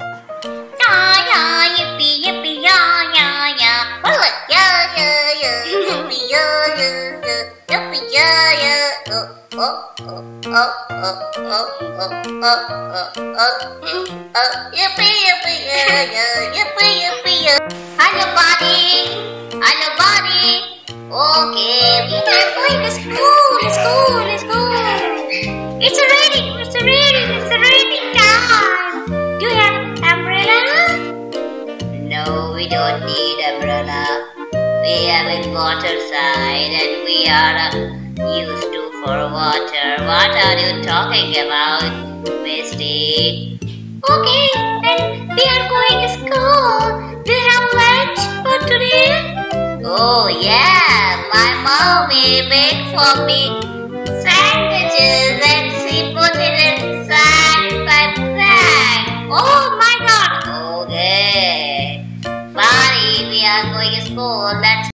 Oh, oh, oh, oh, oh, oh, oh, oh, oh, yippee, yippee, yippee, yippee. Hello, buddy. Hello, buddy. Okay, we are going to school. Let's go, let's go. It's raining, it's raining, it's we don't need umbrella. We have a water side and we are uh, used to for water. What are you talking about, Misty? Okay, then we are going to school. Do you have lunch for today? Oh yeah, my mommy made for me are going to school. Let's